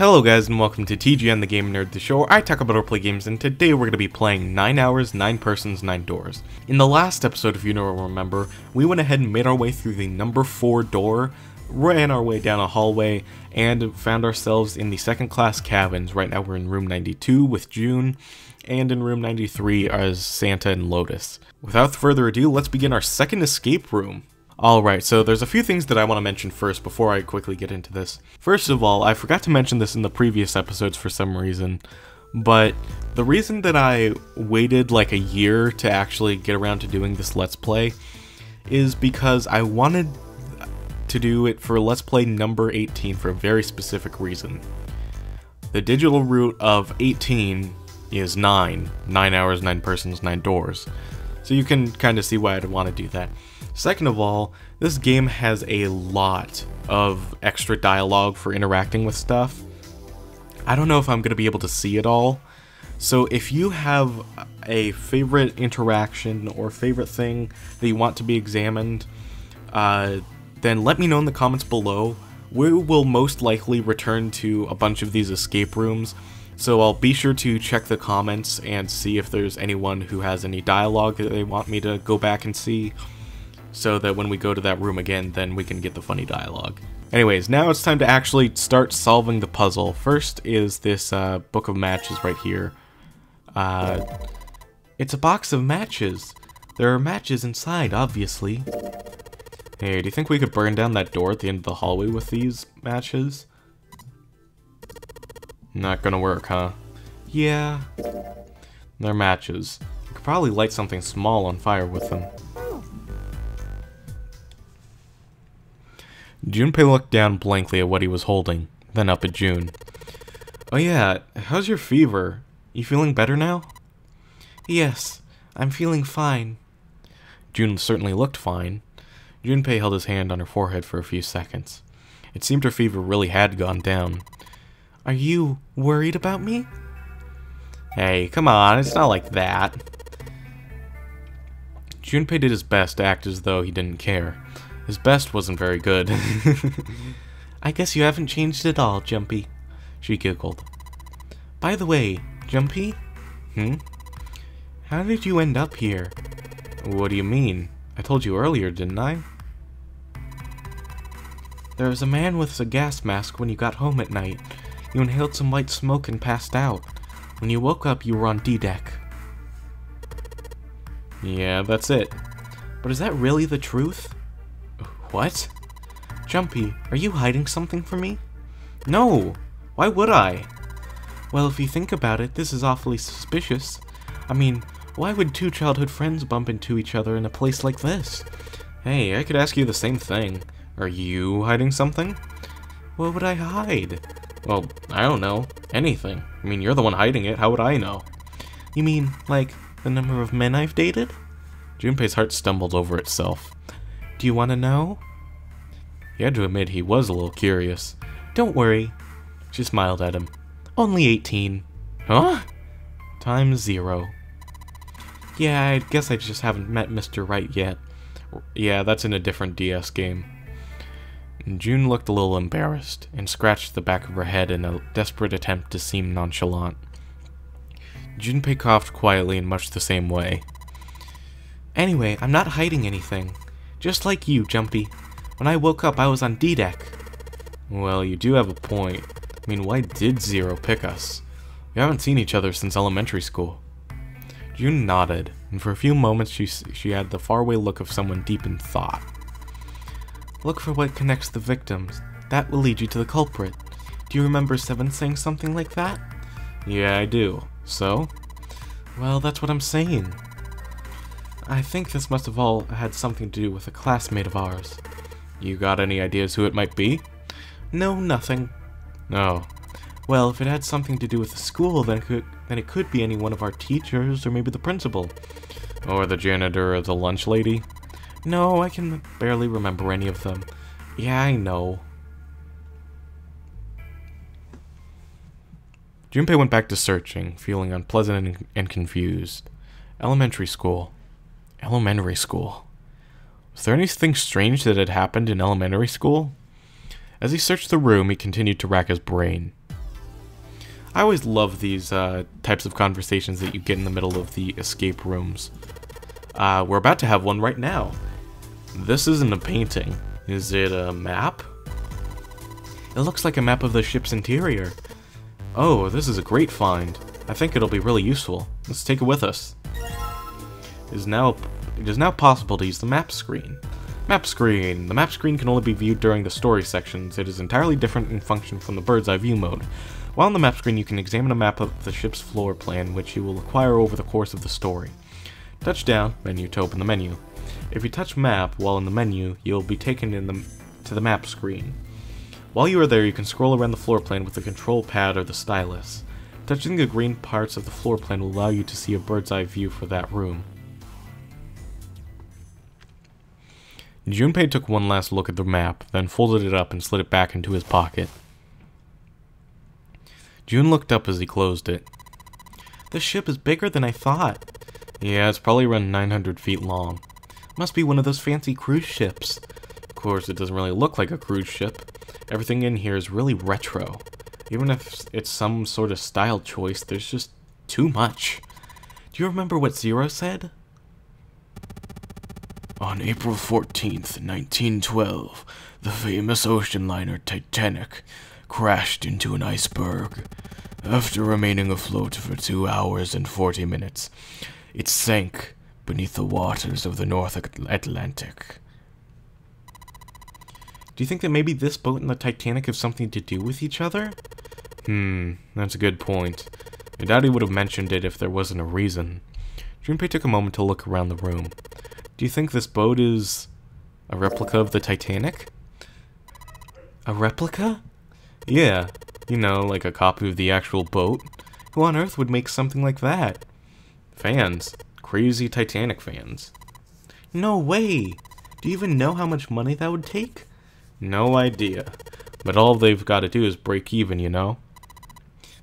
Hello guys and welcome to TGN the Game Nerd, the show I talk about our play games and today we're going to be playing 9 Hours, 9 Persons, 9 Doors. In the last episode, if you don't remember, we went ahead and made our way through the number 4 door, ran our way down a hallway, and found ourselves in the second class cabins. Right now we're in room 92 with June, and in room 93 as Santa and Lotus. Without further ado, let's begin our second escape room. Alright, so there's a few things that I want to mention first before I quickly get into this. First of all, I forgot to mention this in the previous episodes for some reason, but the reason that I waited like a year to actually get around to doing this Let's Play is because I wanted to do it for Let's Play number 18 for a very specific reason. The digital root of 18 is 9. 9 hours, 9 persons, 9 doors. So you can kind of see why I'd want to do that. Second of all, this game has a lot of extra dialogue for interacting with stuff. I don't know if I'm going to be able to see it all. So if you have a favorite interaction or favorite thing that you want to be examined, uh, then let me know in the comments below. We will most likely return to a bunch of these escape rooms, so I'll be sure to check the comments and see if there's anyone who has any dialogue that they want me to go back and see so that when we go to that room again, then we can get the funny dialogue. Anyways, now it's time to actually start solving the puzzle. First is this uh, book of matches right here. Uh, it's a box of matches. There are matches inside, obviously. Hey, do you think we could burn down that door at the end of the hallway with these matches? Not gonna work, huh? Yeah. They're matches. You could probably light something small on fire with them. Junpei looked down blankly at what he was holding, then up at June. Oh yeah, how's your fever? You feeling better now? Yes, I'm feeling fine. June certainly looked fine. Junpei held his hand on her forehead for a few seconds. It seemed her fever really had gone down. Are you worried about me? Hey, come on, it's not like that. Junpei did his best to act as though he didn't care. His best wasn't very good. I guess you haven't changed at all, Jumpy. She giggled. By the way, Jumpy? Hmm? How did you end up here? What do you mean? I told you earlier, didn't I? There was a man with a gas mask when you got home at night. You inhaled some white smoke and passed out. When you woke up, you were on D-deck. Yeah, that's it. But is that really the truth? What? Jumpy, are you hiding something from me? No! Why would I? Well, if you think about it, this is awfully suspicious. I mean, why would two childhood friends bump into each other in a place like this? Hey, I could ask you the same thing. Are you hiding something? What would I hide? Well, I don't know. Anything. I mean, you're the one hiding it. How would I know? You mean, like, the number of men I've dated? Junpei's heart stumbled over itself. Do you want to know? He had to admit he was a little curious. Don't worry. She smiled at him. Only 18. Huh? Times zero. Yeah, I guess I just haven't met Mr. Right yet. Yeah, that's in a different DS game. June looked a little embarrassed and scratched the back of her head in a desperate attempt to seem nonchalant. Junpei coughed quietly in much the same way. Anyway, I'm not hiding anything. Just like you, Jumpy. When I woke up, I was on D-Deck. Well, you do have a point. I mean, why did Zero pick us? We haven't seen each other since elementary school. June nodded, and for a few moments she, she had the faraway look of someone deep in thought. Look for what connects the victims. That will lead you to the culprit. Do you remember Seven saying something like that? Yeah, I do. So? Well, that's what I'm saying. I think this must have all had something to do with a classmate of ours. You got any ideas who it might be? No, nothing. No. Oh. Well, if it had something to do with the school, then it could, then it could be any one of our teachers, or maybe the principal. Or the janitor or the lunch lady. No, I can barely remember any of them. Yeah, I know. Junpei went back to searching, feeling unpleasant and, and confused. Elementary school. Elementary school. Was there anything strange that had happened in elementary school? As he searched the room, he continued to rack his brain. I always love these uh, types of conversations that you get in the middle of the escape rooms. Uh, we're about to have one right now. This isn't a painting. Is it a map? It looks like a map of the ship's interior. Oh, this is a great find. I think it'll be really useful. Let's take it with us. Is now, it is now possible to use the map screen. Map screen. The map screen can only be viewed during the story sections. It is entirely different in function from the bird's eye view mode. While on the map screen, you can examine a map of the ship's floor plan, which you will acquire over the course of the story. Touch down, menu to open the menu. If you touch map while in the menu, you'll be taken in the, to the map screen. While you are there, you can scroll around the floor plan with the control pad or the stylus. Touching the green parts of the floor plan will allow you to see a bird's eye view for that room. Junpei took one last look at the map, then folded it up and slid it back into his pocket. June looked up as he closed it. This ship is bigger than I thought. Yeah, it's probably around 900 feet long. Must be one of those fancy cruise ships. Of course, it doesn't really look like a cruise ship. Everything in here is really retro. Even if it's some sort of style choice, there's just too much. Do you remember what Zero said? On April 14th, 1912, the famous ocean liner Titanic crashed into an iceberg. After remaining afloat for two hours and 40 minutes, it sank beneath the waters of the North Atlantic. Do you think that maybe this boat and the Titanic have something to do with each other? Hmm, that's a good point. I doubt he would have mentioned it if there wasn't a reason. Junpei took a moment to look around the room. Do you think this boat is a replica of the Titanic? A replica? Yeah, you know, like a copy of the actual boat. Who on earth would make something like that? Fans. Crazy Titanic fans. No way! Do you even know how much money that would take? No idea. But all they've got to do is break even, you know?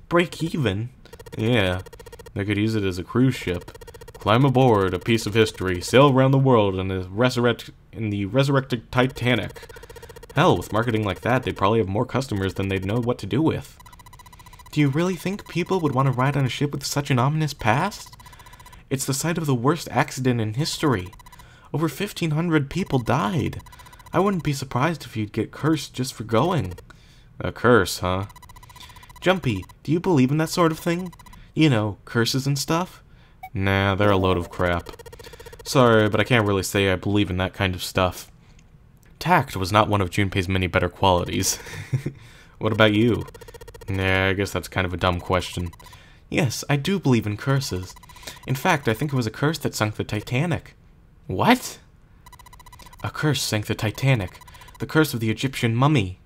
Break even? Yeah. They could use it as a cruise ship. Climb aboard a piece of history, sail around the world in the, resurrect in the resurrected Titanic. Hell, with marketing like that, they'd probably have more customers than they'd know what to do with. Do you really think people would want to ride on a ship with such an ominous past? It's the site of the worst accident in history. Over 1,500 people died. I wouldn't be surprised if you'd get cursed just for going. A curse, huh? Jumpy, do you believe in that sort of thing? You know, curses and stuff? Nah, they're a load of crap. Sorry, but I can't really say I believe in that kind of stuff. Tact was not one of Junpei's many better qualities. what about you? Nah, I guess that's kind of a dumb question. Yes, I do believe in curses. In fact, I think it was a curse that sunk the Titanic. What? A curse sank the Titanic. The curse of the Egyptian mummy.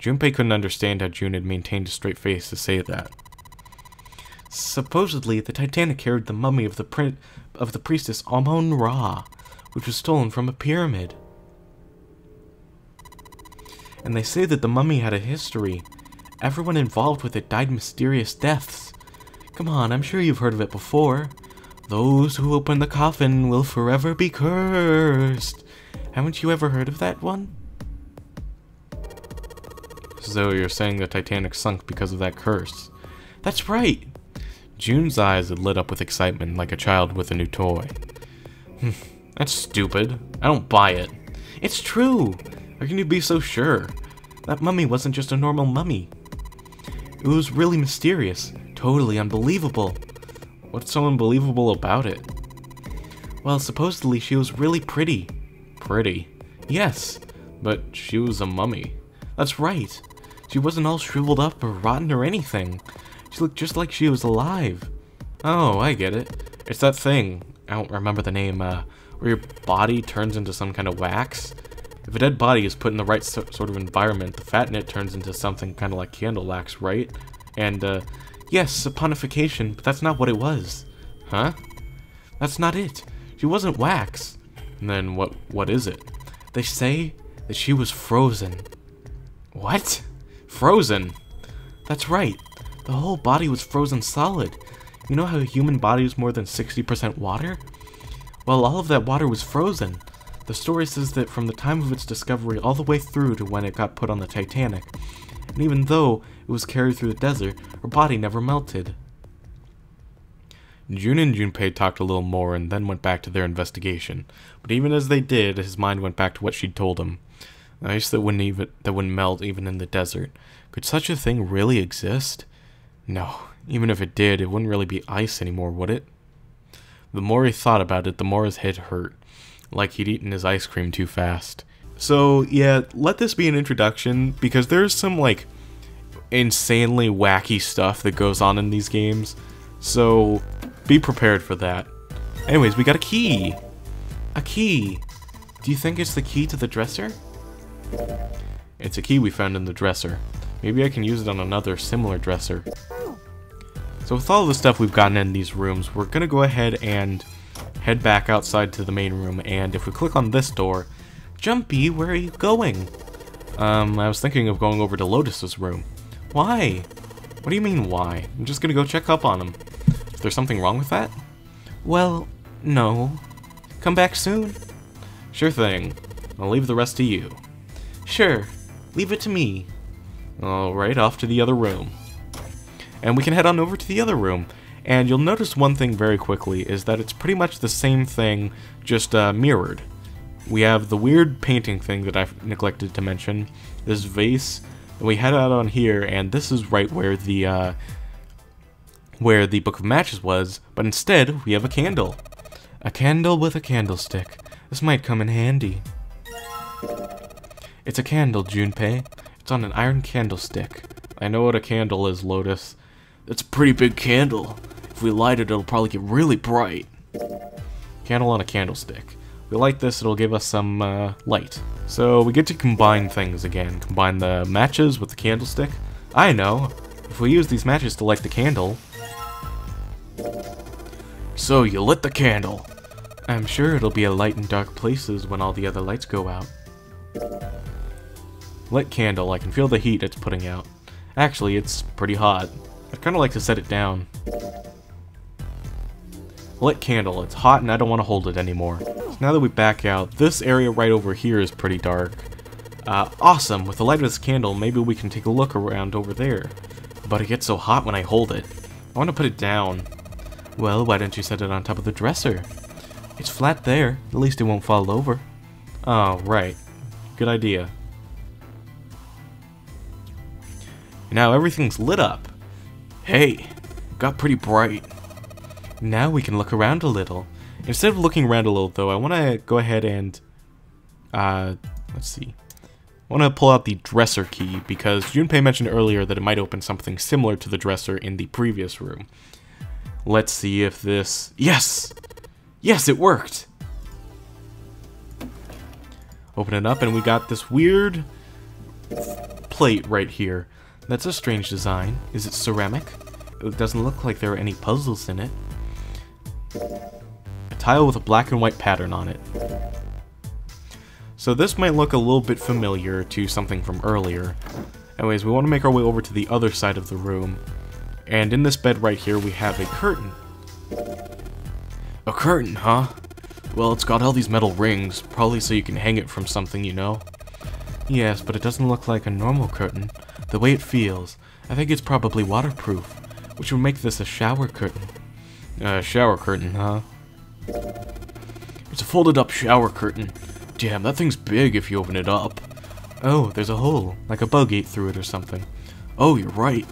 Junpei couldn't understand how June had maintained a straight face to say that. Supposedly, the Titanic carried the mummy of the of the priestess Amun-Ra, which was stolen from a pyramid. And they say that the mummy had a history. Everyone involved with it died mysterious deaths. Come on, I'm sure you've heard of it before. Those who open the coffin will forever be cursed. Haven't you ever heard of that one? So you're saying the Titanic sunk because of that curse? That's right. June's eyes had lit up with excitement like a child with a new toy. Hmm, that's stupid. I don't buy it. It's true! How can you be so sure? That mummy wasn't just a normal mummy. It was really mysterious, totally unbelievable. What's so unbelievable about it? Well, supposedly she was really pretty. Pretty? Yes, but she was a mummy. That's right. She wasn't all shriveled up or rotten or anything. She looked just like she was alive. Oh, I get it. It's that thing, I don't remember the name, uh, where your body turns into some kind of wax. If a dead body is put in the right so sort of environment, the fat in it turns into something kind of like candle wax, right? And, uh, yes, saponification, but that's not what it was. Huh? That's not it. She wasn't wax. And then what, what is it? They say that she was frozen. What? Frozen? That's right. The whole body was frozen solid. You know how a human body is more than 60% water? Well, all of that water was frozen. The story says that from the time of its discovery all the way through to when it got put on the Titanic, and even though it was carried through the desert, her body never melted. June and Junpei talked a little more and then went back to their investigation. But even as they did, his mind went back to what she'd told him. Ice that wouldn't even that wouldn't melt even in the desert. Could such a thing really exist? No, even if it did, it wouldn't really be ice anymore, would it? The more he thought about it, the more his head hurt, like he'd eaten his ice cream too fast. So, yeah, let this be an introduction, because there's some, like, insanely wacky stuff that goes on in these games. So, be prepared for that. Anyways, we got a key! A key! Do you think it's the key to the dresser? It's a key we found in the dresser. Maybe I can use it on another similar dresser. So with all the stuff we've gotten in these rooms, we're gonna go ahead and head back outside to the main room, and if we click on this door, Jumpy, where are you going? Um, I was thinking of going over to Lotus's room. Why? What do you mean, why? I'm just gonna go check up on him. Is there something wrong with that? Well, no. Come back soon. Sure thing. I'll leave the rest to you. Sure. Leave it to me. Alright, off to the other room and we can head on over to the other room. And you'll notice one thing very quickly is that it's pretty much the same thing, just uh, mirrored. We have the weird painting thing that I've neglected to mention, this vase, and we head out on here, and this is right where the uh, where the Book of Matches was, but instead we have a candle. A candle with a candlestick. This might come in handy. It's a candle, Junpei. It's on an iron candlestick. I know what a candle is, Lotus. That's a pretty big candle. If we light it, it'll probably get really bright. Candle on a candlestick. If we light this, it'll give us some uh, light. So we get to combine things again. Combine the matches with the candlestick. I know. If we use these matches to light the candle... So you lit the candle. I'm sure it'll be a light in dark places when all the other lights go out. Lit candle, I can feel the heat it's putting out. Actually, it's pretty hot. I'd kind of like to set it down. Lit candle. It's hot and I don't want to hold it anymore. So now that we back out, this area right over here is pretty dark. Uh, awesome! With the light of this candle, maybe we can take a look around over there. But it gets so hot when I hold it. I want to put it down. Well, why don't you set it on top of the dresser? It's flat there. At least it won't fall over. Oh, right. Good idea. Now everything's lit up. Hey, got pretty bright. Now we can look around a little. Instead of looking around a little, though, I want to go ahead and, uh, let's see. I want to pull out the dresser key, because Junpei mentioned earlier that it might open something similar to the dresser in the previous room. Let's see if this... Yes! Yes, it worked! Open it up, and we got this weird plate right here. That's a strange design. Is it ceramic? It doesn't look like there are any puzzles in it. A tile with a black and white pattern on it. So this might look a little bit familiar to something from earlier. Anyways, we want to make our way over to the other side of the room. And in this bed right here, we have a curtain. A curtain, huh? Well, it's got all these metal rings, probably so you can hang it from something, you know? Yes, but it doesn't look like a normal curtain. The way it feels, I think it's probably waterproof, which would make this a shower curtain. A uh, shower curtain, huh? It's a folded up shower curtain. Damn, that thing's big if you open it up. Oh, there's a hole, like a bug ate through it or something. Oh, you're right.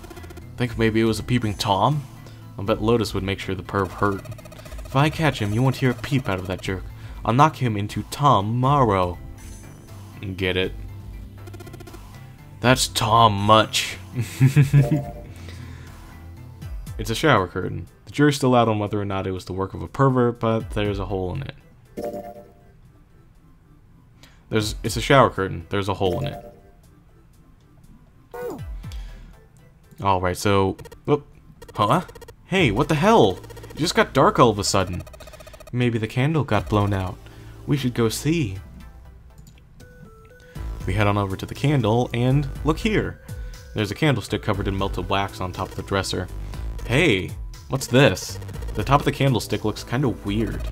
Think maybe it was a peeping Tom? I'll bet Lotus would make sure the perv hurt. If I catch him, you won't hear a peep out of that jerk. I'll knock him into Tom Morrow. Get it? That's Tom Much. it's a shower curtain. The jury's still out on whether or not it was the work of a pervert, but there's a hole in it. There's it's a shower curtain. There's a hole in it. Alright, so... Oh, huh? Hey, what the hell? It just got dark all of a sudden. Maybe the candle got blown out. We should go see. We head on over to the candle, and look here. There's a candlestick covered in melted wax on top of the dresser. Hey, what's this? The top of the candlestick looks kind of weird.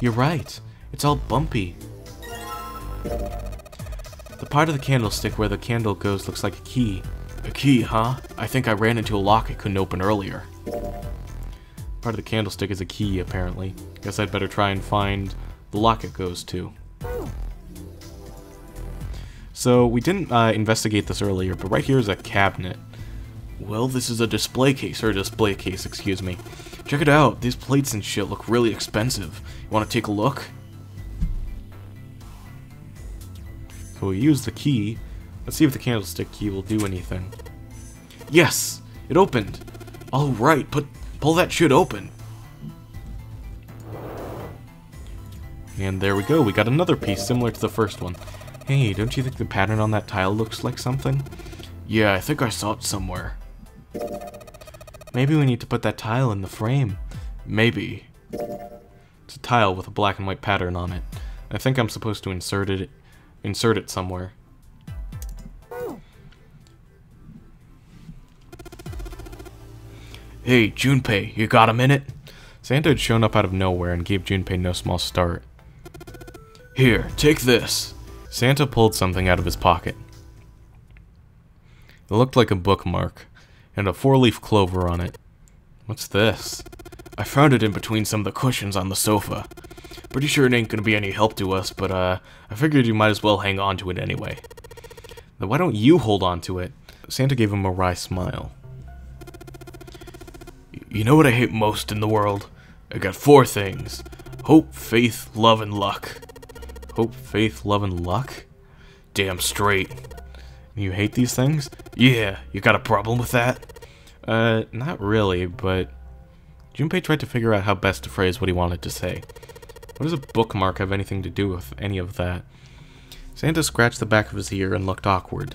You're right, it's all bumpy. The part of the candlestick where the candle goes looks like a key. A key, huh? I think I ran into a lock it couldn't open earlier. Part of the candlestick is a key, apparently. Guess I'd better try and find the lock it goes to. So, we didn't uh, investigate this earlier, but right here is a cabinet. Well, this is a display case, or display case, excuse me. Check it out, these plates and shit look really expensive. You wanna take a look? So we use the key. Let's see if the candlestick key will do anything. Yes! It opened! Alright, put pull that shit open. And there we go, we got another piece similar to the first one. Hey, don't you think the pattern on that tile looks like something? Yeah, I think I saw it somewhere. Maybe we need to put that tile in the frame. Maybe. It's a tile with a black and white pattern on it. I think I'm supposed to insert it insert it somewhere. Hey, Junpei, you got a minute? Santa had shown up out of nowhere and gave Junpei no small start. Here, take this. Santa pulled something out of his pocket. It looked like a bookmark, and a four-leaf clover on it. What's this? I found it in between some of the cushions on the sofa. Pretty sure it ain't gonna be any help to us, but uh, I figured you might as well hang on to it anyway. Then why don't you hold on to it? Santa gave him a wry smile. You know what I hate most in the world? I got four things. Hope, faith, love, and luck. Hope, faith, love, and luck? Damn straight. You hate these things? Yeah, you got a problem with that? Uh, not really, but... Junpei tried to figure out how best to phrase what he wanted to say. What does a bookmark have anything to do with any of that? Santa scratched the back of his ear and looked awkward.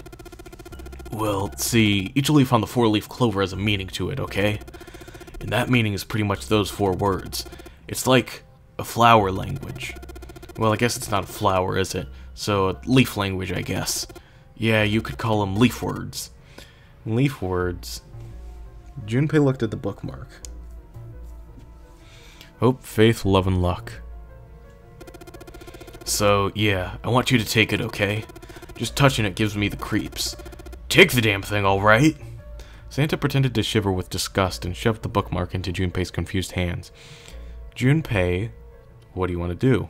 Well, see, each leaf on the four-leaf clover has a meaning to it, okay? And that meaning is pretty much those four words. It's like a flower language. Well, I guess it's not a flower, is it? So, leaf language, I guess. Yeah, you could call them leaf words. Leaf words. Junpei looked at the bookmark. Hope, faith, love, and luck. So, yeah, I want you to take it, okay? Just touching it gives me the creeps. Take the damn thing, alright? Santa pretended to shiver with disgust and shoved the bookmark into Junpei's confused hands. Junpei, what do you want to do?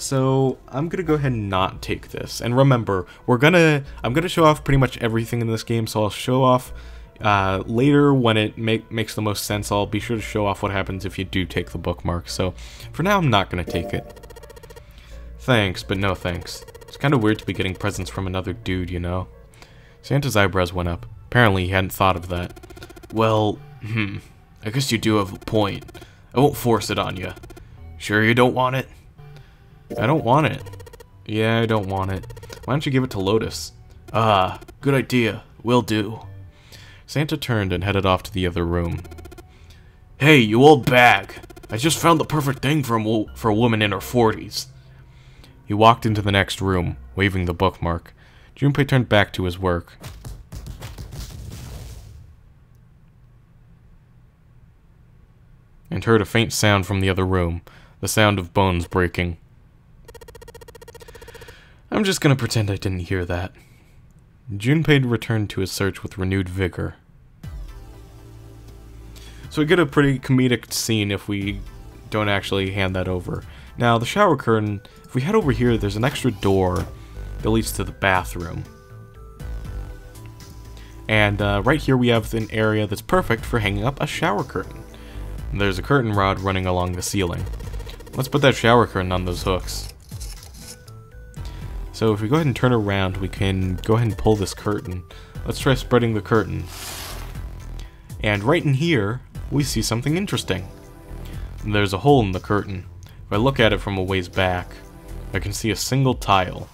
So I'm gonna go ahead and not take this. And remember, we're gonna I'm gonna show off pretty much everything in this game. So I'll show off uh, later when it make, makes the most sense. I'll be sure to show off what happens if you do take the bookmark. So for now, I'm not gonna take it. Thanks, but no thanks. It's kind of weird to be getting presents from another dude, you know. Santa's eyebrows went up. Apparently, he hadn't thought of that. Well, hmm. I guess you do have a point. I won't force it on you. Sure you don't want it? I don't want it. Yeah, I don't want it. Why don't you give it to Lotus? Ah, good idea. Will do. Santa turned and headed off to the other room. Hey, you old bag! I just found the perfect thing for a, for a woman in her 40s. He walked into the next room, waving the bookmark. Junpei turned back to his work. And heard a faint sound from the other room, the sound of bones breaking. I'm just gonna pretend I didn't hear that. Junpei returned to his search with renewed vigor. So we get a pretty comedic scene if we don't actually hand that over. Now, the shower curtain, if we head over here, there's an extra door that leads to the bathroom. And uh, right here we have an area that's perfect for hanging up a shower curtain. there's a curtain rod running along the ceiling. Let's put that shower curtain on those hooks. So if we go ahead and turn around, we can go ahead and pull this curtain. Let's try spreading the curtain. And right in here, we see something interesting. There's a hole in the curtain. If I look at it from a ways back, I can see a single tile.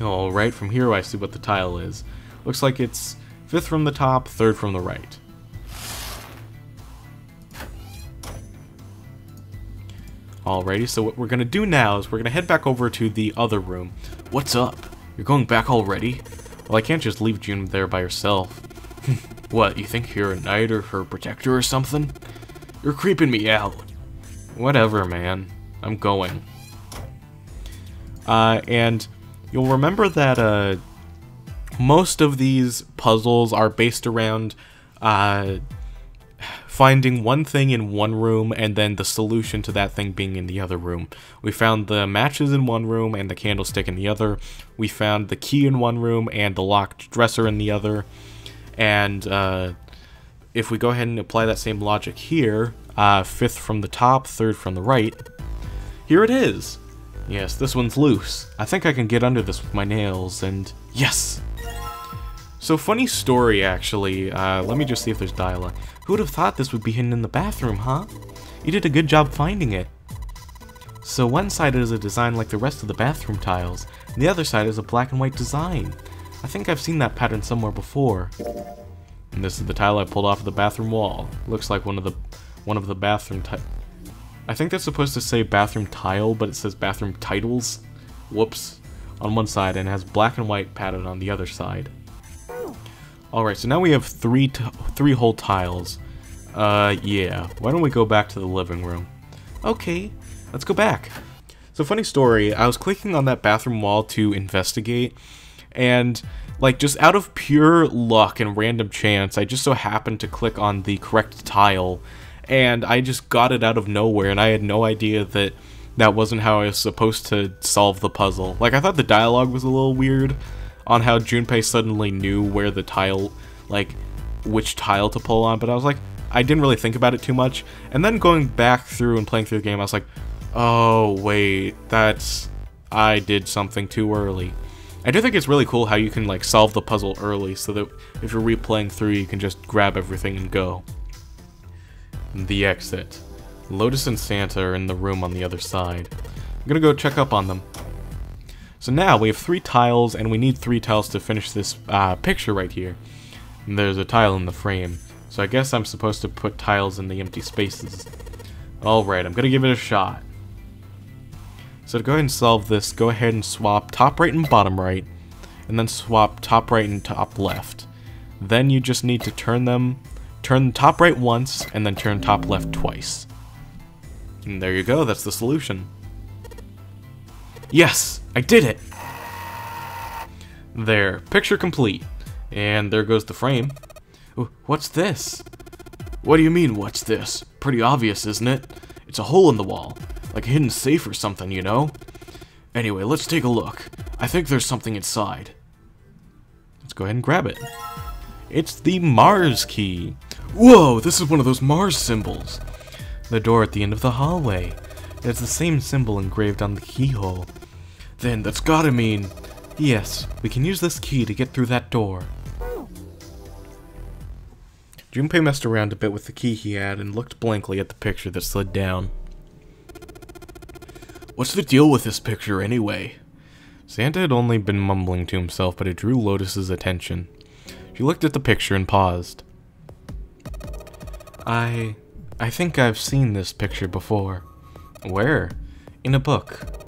Oh, right from here I see what the tile is. Looks like it's fifth from the top, third from the right. Alrighty, so what we're gonna do now is we're gonna head back over to the other room. What's up? You're going back already? Well, I can't just leave June there by herself. what, you think you're a knight or her protector or something? You're creeping me out. Whatever, man. I'm going. Uh, and you'll remember that, uh, most of these puzzles are based around uh, finding one thing in one room and then the solution to that thing being in the other room. We found the matches in one room and the candlestick in the other. We found the key in one room and the locked dresser in the other. And uh, if we go ahead and apply that same logic here, uh, fifth from the top, third from the right, here it is. Yes, this one's loose. I think I can get under this with my nails, and yes! So funny story, actually. Uh, let me just see if there's dialogue. Who would have thought this would be hidden in the bathroom, huh? You did a good job finding it. So one side is a design like the rest of the bathroom tiles, and the other side is a black and white design. I think I've seen that pattern somewhere before. And this is the tile I pulled off of the bathroom wall. Looks like one of the one of the bathroom I think that's supposed to say bathroom tile, but it says bathroom titles. Whoops. On one side and has black and white pattern on the other side. Alright, so now we have three three whole tiles. Uh, yeah. Why don't we go back to the living room? Okay, let's go back. So funny story, I was clicking on that bathroom wall to investigate, and like just out of pure luck and random chance, I just so happened to click on the correct tile and I just got it out of nowhere, and I had no idea that that wasn't how I was supposed to solve the puzzle. Like, I thought the dialogue was a little weird on how Junpei suddenly knew where the tile, like, which tile to pull on, but I was like, I didn't really think about it too much. And then going back through and playing through the game, I was like, oh, wait, that's... I did something too early. I do think it's really cool how you can, like, solve the puzzle early, so that if you're replaying through, you can just grab everything and go. The exit. Lotus and Santa are in the room on the other side. I'm gonna go check up on them. So now we have three tiles, and we need three tiles to finish this uh, picture right here. And there's a tile in the frame, so I guess I'm supposed to put tiles in the empty spaces. Alright, I'm gonna give it a shot. So to go ahead and solve this, go ahead and swap top right and bottom right, and then swap top right and top left. Then you just need to turn them Turn top right once, and then turn top left twice. And there you go, that's the solution. Yes, I did it! There, picture complete. And there goes the frame. What's this? What do you mean, what's this? Pretty obvious, isn't it? It's a hole in the wall. Like a hidden safe or something, you know? Anyway, let's take a look. I think there's something inside. Let's go ahead and grab it. It's the Mars key. Whoa, this is one of those Mars symbols. The door at the end of the hallway. It's the same symbol engraved on the keyhole. Then that's gotta mean... Yes, we can use this key to get through that door. Junpei messed around a bit with the key he had and looked blankly at the picture that slid down. What's the deal with this picture anyway? Santa had only been mumbling to himself, but it drew Lotus's attention. She looked at the picture and paused. I... I think I've seen this picture before. Where? In a book.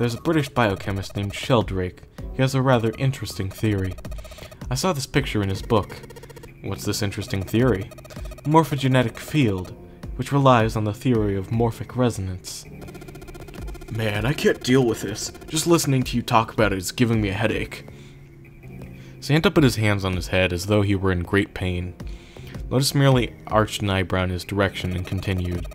There's a British biochemist named Sheldrake. He has a rather interesting theory. I saw this picture in his book. What's this interesting theory? Morphogenetic field, which relies on the theory of morphic resonance. Man, I can't deal with this. Just listening to you talk about it is giving me a headache. Santa put his hands on his head as though he were in great pain. Lotus merely arched an eyebrow in his direction and continued.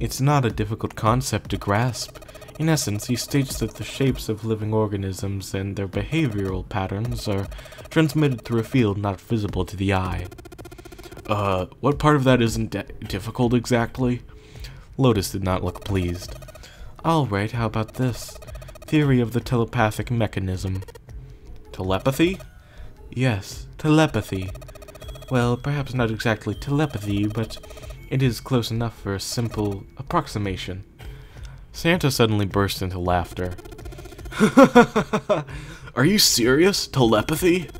It's not a difficult concept to grasp. In essence, he states that the shapes of living organisms and their behavioral patterns are transmitted through a field not visible to the eye. Uh, what part of that isn't difficult exactly? Lotus did not look pleased. Alright, how about this? Theory of the telepathic mechanism. Telepathy? Yes, telepathy. Well, perhaps not exactly telepathy, but it is close enough for a simple approximation. Santa suddenly burst into laughter. are you serious? Telepathy?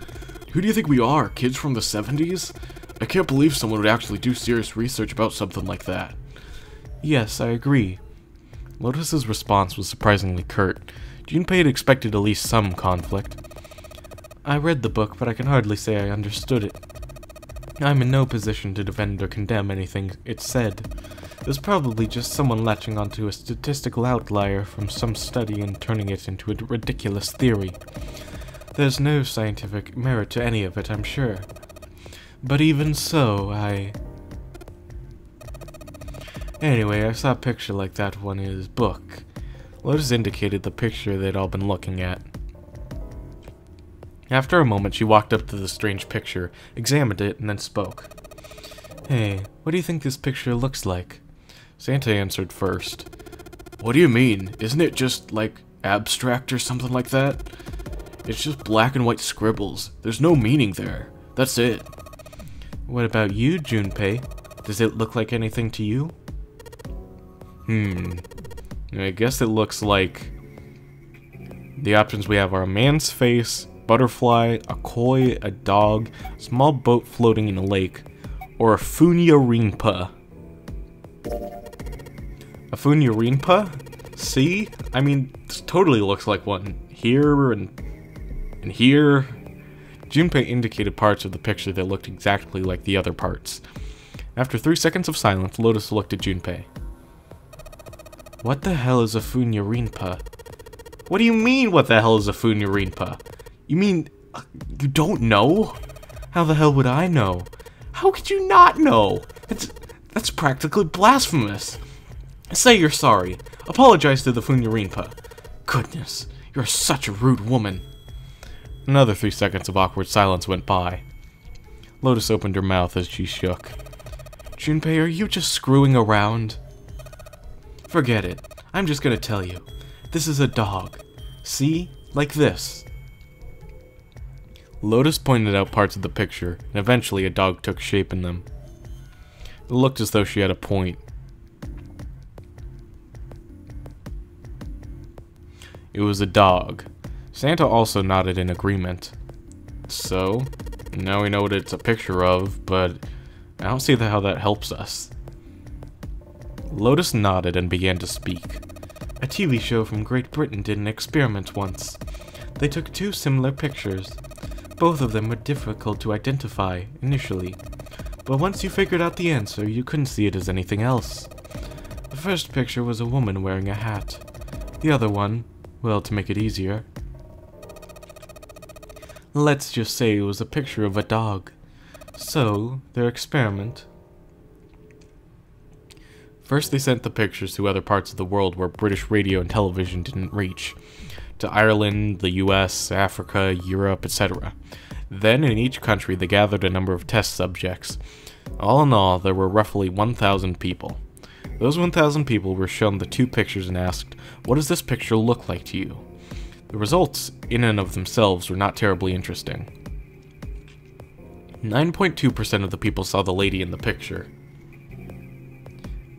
Who do you think we are, kids from the 70s? I can't believe someone would actually do serious research about something like that. Yes, I agree. Lotus's response was surprisingly curt. Junpei had expected at least some conflict. I read the book, but I can hardly say I understood it. I'm in no position to defend or condemn anything it said. There's probably just someone latching onto a statistical outlier from some study and turning it into a ridiculous theory. There's no scientific merit to any of it, I'm sure. But even so, I... Anyway, I saw a picture like that one in his book. Lotus indicated the picture they'd all been looking at. After a moment, she walked up to the strange picture, examined it, and then spoke. Hey, what do you think this picture looks like? Santa answered first. What do you mean? Isn't it just, like, abstract or something like that? It's just black and white scribbles. There's no meaning there. That's it. What about you, Junpei? Does it look like anything to you? Hmm. I guess it looks like... The options we have are a man's face, butterfly, a koi, a dog, a small boat floating in a lake, or a Funyarinpa. A funyarinpa. See? I mean, this totally looks like one. Here and, and here. Junpei indicated parts of the picture that looked exactly like the other parts. After three seconds of silence, Lotus looked at Junpei. What the hell is a Funyarinpa? What do you mean, what the hell is a Funyarinpa? You mean, uh, you don't know? How the hell would I know? How could you not know? That's, that's practically blasphemous. Say you're sorry. Apologize to the Funyarinpa. Goodness, you're such a rude woman. Another three seconds of awkward silence went by. Lotus opened her mouth as she shook. Junpei, are you just screwing around? Forget it. I'm just gonna tell you. This is a dog. See? Like this. Lotus pointed out parts of the picture, and eventually a dog took shape in them. It looked as though she had a point. It was a dog. Santa also nodded in agreement. So, now we know what it's a picture of, but I don't see how that helps us. Lotus nodded and began to speak. A TV show from Great Britain did an experiment once. They took two similar pictures. Both of them were difficult to identify, initially. But once you figured out the answer, you couldn't see it as anything else. The first picture was a woman wearing a hat. The other one, well, to make it easier, let's just say it was a picture of a dog. So, their experiment... First they sent the pictures to other parts of the world where British radio and television didn't reach to Ireland, the US, Africa, Europe, etc. Then in each country they gathered a number of test subjects. All in all, there were roughly 1,000 people. Those 1,000 people were shown the two pictures and asked, what does this picture look like to you? The results, in and of themselves, were not terribly interesting. 9.2% of the people saw the lady in the picture.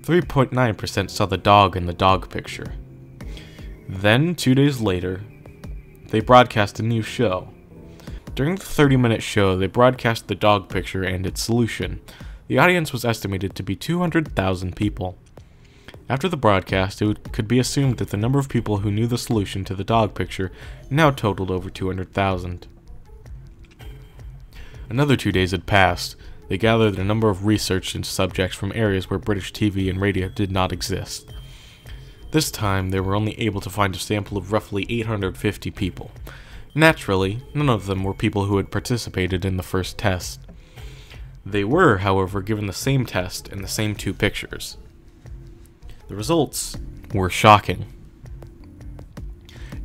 3.9% saw the dog in the dog picture. Then, two days later, they broadcast a new show. During the 30 minute show, they broadcast the dog picture and its solution. The audience was estimated to be 200,000 people. After the broadcast, it could be assumed that the number of people who knew the solution to the dog picture now totaled over 200,000. Another two days had passed. They gathered a number of research subjects from areas where British TV and radio did not exist. This time, they were only able to find a sample of roughly 850 people. Naturally, none of them were people who had participated in the first test. They were, however, given the same test and the same two pictures. The results were shocking.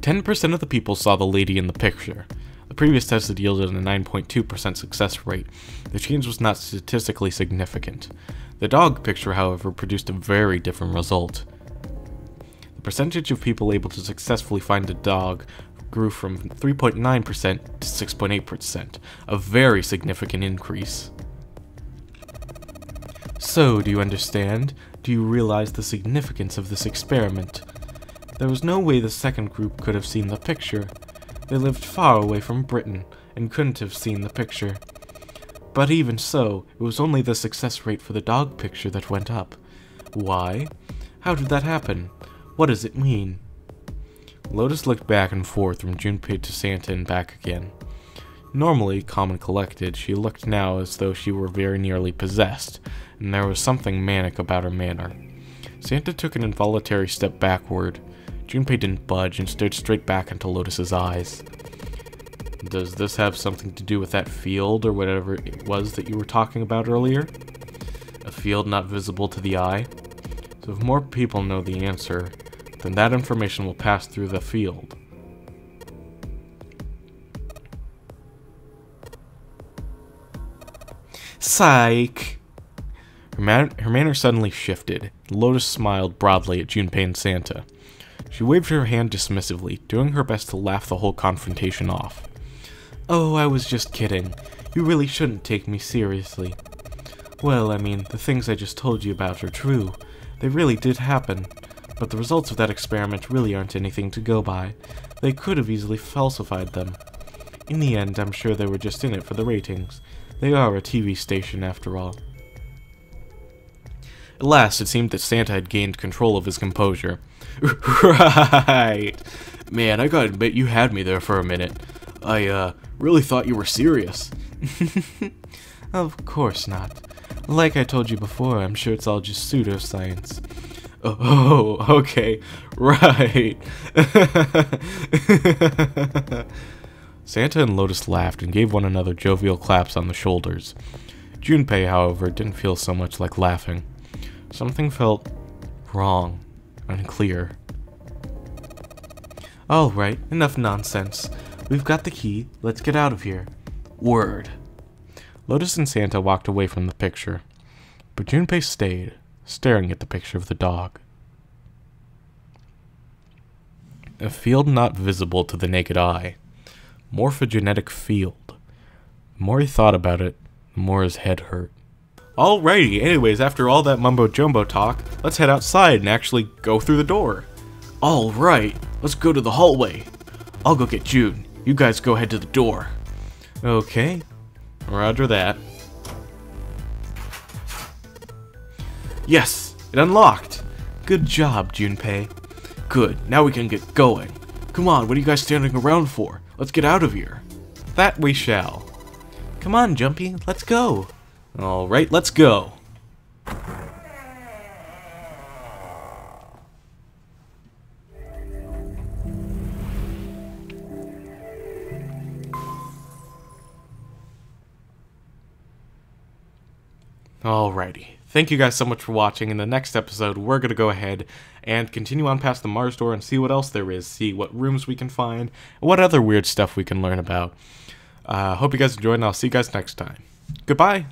10% of the people saw the lady in the picture. The previous test had yielded a 9.2% success rate. The change was not statistically significant. The dog picture, however, produced a very different result The percentage of people able to successfully find a dog grew from 3.9% to 6.8%, a very significant increase. So, do you understand? Do you realize the significance of this experiment? There was no way the second group could have seen the picture. They lived far away from Britain and couldn't have seen the picture. But even so, it was only the success rate for the dog picture that went up. Why? How did that happen? What does it mean? Lotus looked back and forth from Junpei to Santa and back again. Normally, calm and collected, she looked now as though she were very nearly possessed, and there was something manic about her manner. Santa took an involuntary step backward. Junpei didn't budge and stared straight back into Lotus's eyes. Does this have something to do with that field or whatever it was that you were talking about earlier? A field not visible to the eye? So if more people know the answer, then that information will pass through the field. Psych! Her, man her manner suddenly shifted. Lotus smiled broadly at Junpei and Santa. She waved her hand dismissively, doing her best to laugh the whole confrontation off. Oh, I was just kidding. You really shouldn't take me seriously. Well, I mean, the things I just told you about are true. They really did happen. But the results of that experiment really aren't anything to go by. They could have easily falsified them. In the end, I'm sure they were just in it for the ratings. They are a TV station, after all. At last, it seemed that Santa had gained control of his composure. right! Man, I gotta admit, you had me there for a minute. I, uh, really thought you were serious. of course not. Like I told you before, I'm sure it's all just pseudoscience. Oh, okay, right. Santa and Lotus laughed and gave one another jovial claps on the shoulders. Junpei, however, didn't feel so much like laughing. Something felt wrong, and unclear. Alright, enough nonsense. We've got the key, let's get out of here. Word. Lotus and Santa walked away from the picture, but Junpei stayed, staring at the picture of the dog. A field not visible to the naked eye. Morphogenetic field. The more he thought about it, the more his head hurt. Alrighty, anyways, after all that mumbo jumbo talk, let's head outside and actually go through the door. Alright, let's go to the hallway. I'll go get June. You guys go head to the door. Okay, roger that. Yes, it unlocked. Good job, Junpei. Good, now we can get going. Come on, what are you guys standing around for? Let's get out of here. That we shall. Come on, Jumpy, let's go. Alright, let's go. Alrighty. Thank you guys so much for watching. In the next episode, we're going to go ahead and continue on past the Mars door and see what else there is, see what rooms we can find, what other weird stuff we can learn about. Uh, hope you guys enjoyed, and I'll see you guys next time. Goodbye!